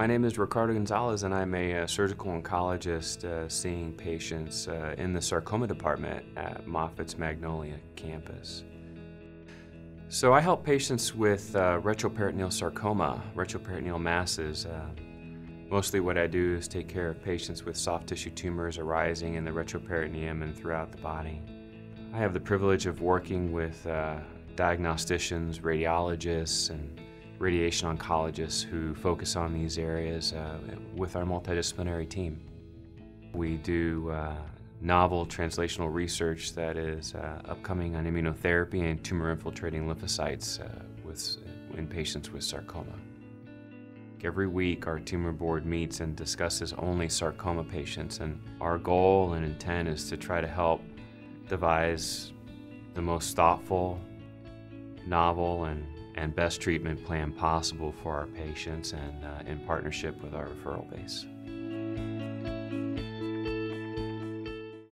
My name is Ricardo Gonzalez, and I'm a, uh, surgical oncologist uh, seeing patients uh, in the sarcoma department at Moffitt's Magnolia campus. So, I help patients with uh, retroperitoneal sarcoma, retroperitoneal masses. Uh, mostly, what I do is take care of patients with soft tissue tumors arising in the retroperitoneum and throughout the body. I have the privilege of working with uh, diagnosticians, radiologists, and radiation oncologists who focus on these areas uh, with our multidisciplinary team. We do uh, novel translational research that is uh, upcoming on immunotherapy and tumor infiltrating lymphocytes uh, with, in patients with sarcoma. Every week, our tumor board meets and discusses only sarcoma patients, and our goal and intent is to try to help devise the most thoughtful, novel, and, and best treatment plan possible for our patients and uh, in partnership with our referral base.